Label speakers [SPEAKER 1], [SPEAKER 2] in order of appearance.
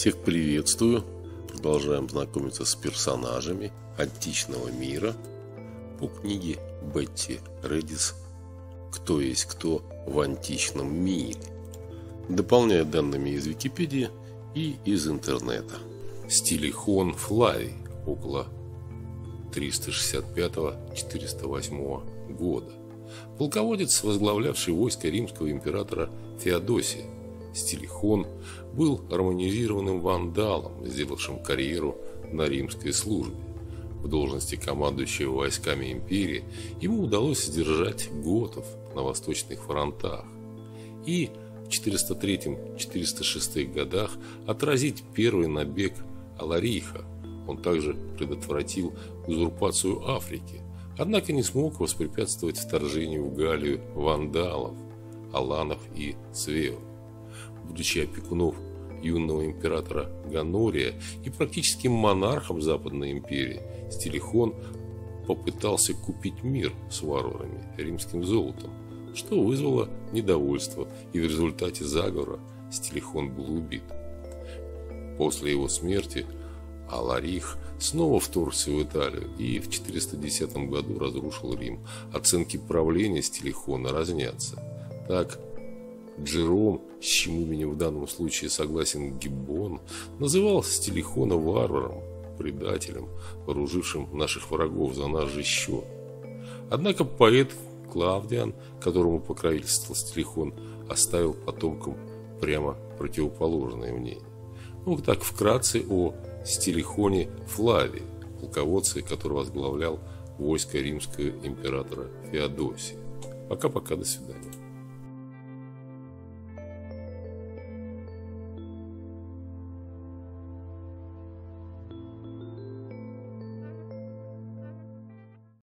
[SPEAKER 1] Всех приветствую. Продолжаем знакомиться с персонажами античного мира по книге Бетти Редис «Кто есть кто в античном мире», дополняя данными из Википедии и из интернета. Стилихон Флавий около 365-408 года. Полководец, возглавлявший войско римского императора Феодосия. Стилихон был романизированным вандалом, сделавшим карьеру на римской службе. В должности командующего войсками империи ему удалось сдержать готов на восточных фронтах и в 403-406 годах отразить первый набег Алариха. Он также предотвратил узурпацию Африки, однако не смог воспрепятствовать вторжению в Галлию вандалов, аланов и свеев. Будучи опекунов юного императора Ганория и практическим монархом Западной империи, Стилихон попытался купить мир с варварами римским золотом, что вызвало недовольство, и в результате заговора Стилихон был убит. После его смерти Аларих снова вторгся в Италию и в 410 году разрушил Рим. Оценки правления Стилихона разнятся. Так, Джером, с чьим именем в данном случае согласен Гиббон, называл Стилихона варваром, предателем, вооружившим наших врагов за наш же счет. Однако поэт Клавдиан, которому покровительствовал Стилихон, оставил потомкам прямо противоположное мнение. Ну, так вкратце о Стилихоне Флавии, полководце, который возглавлял войско римского императора Феодосия. Пока-пока, до свидания.